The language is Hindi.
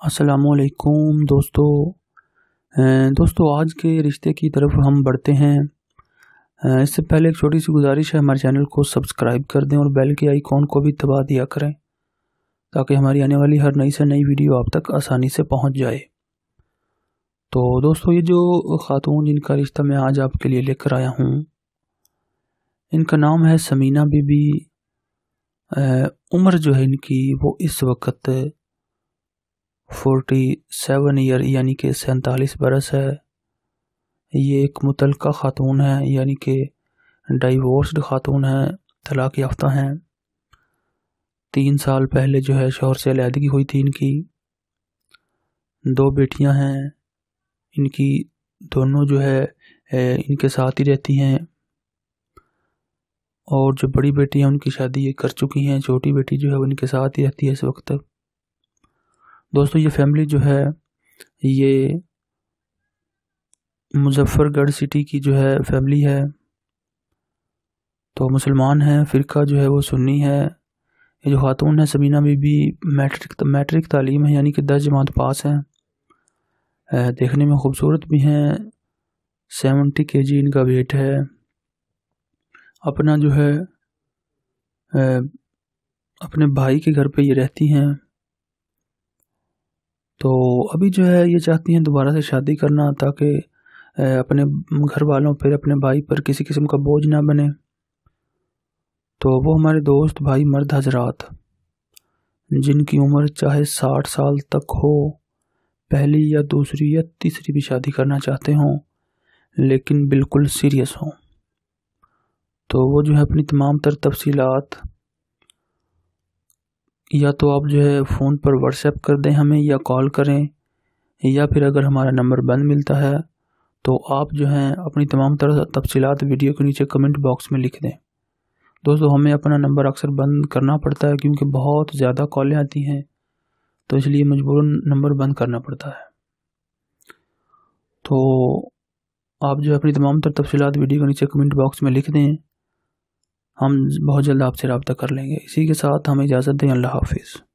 असलकुम दोस्तों। दोस्तों, आज के रिश्ते की तरफ़ हम बढ़ते हैं। इससे पहले एक छोटी सी गुजारिश है, हमारे चैनल को सब्सक्राइब कर दें और बेल के आइकॉन को भी दबा दिया करें, ताकि हमारी आने वाली हर नई से नई वीडियो आप तक आसानी से पहुँच जाए। तो दोस्तों, ये जो ख़ातून जिनका रिश्ता मैं आज आपके लिए लेकर आया हूँ, इनका नाम है समीना बीबी। उम्र जो है इनकी, वो इस वक्त फोर्टी सेवन ईयर, यानी कि सैंतालीस बरस है। ये एक मुतल ख़ातून है, यानी कि डाइवोर्स्ड ख़ातून है, तलाक़ याफ्ता हैं। तीन साल पहले जो है, शोहर से अलहदगी हुई थी इनकी। दो बेटियाँ हैं, इनकी दोनों जो है इनके साथ ही रहती हैं। और जो बड़ी बेटी हैं, उनकी शादी ये कर चुकी हैं, छोटी बेटी जो है, वो इनके साथ ही रहती है इस वक्त। दोस्तों, ये फैमिली जो है, ये मुजफ्फ़रगढ़ सिटी की जो है फैमिली है। तो मुसलमान है, फ़िरका जो है वो सुन्नी है। ये जो ख़ातून है समीना बीबी, मैट्रिक मैट्रिक तालीम है, यानी कि दस जमात पास हैं। देखने में खूबसूरत भी हैं। सेवेंटी के जी इनका वेट है। अपना जो है अपने भाई के घर पे ये रहती हैं। तो अभी जो है ये चाहती हैं दोबारा से शादी करना ताकि अपने घर वालों पर, अपने भाई पर किसी किस्म का बोझ ना बने। तो वो हमारे दोस्त भाई मर्द हजरात, जिनकी उम्र चाहे साठ साल तक हो, पहली या दूसरी या तीसरी भी शादी करना चाहते हों, लेकिन बिल्कुल सीरियस हों। तो वो जो है अपनी तमाम तर तफसीलात या तो आप जो है फ़ोन पर व्हाट्सएप कर दें हमें या कॉल करें, या फिर अगर हमारा नंबर बंद मिलता है तो आप जो हैं अपनी तमाम तरह तफसीत वीडियो के नीचे कमेंट बॉक्स में लिख दें। दोस्तों, हमें अपना नंबर अक्सर बंद करना पड़ता है क्योंकि बहुत ज़्यादा कॉलें आती हैं तो इसलिए मजबूरन नंबर बंद करना पड़ता है। तो आप जो है अपनी तमाम तर तफसीत वीडियो के नीचे कमेंट बॉक्स में लिख दें हम बहुत जल्द आपसे रबता कर लेंगे। इसी के साथ हमें इजाज़त दें। अल्लाह हाफिज़।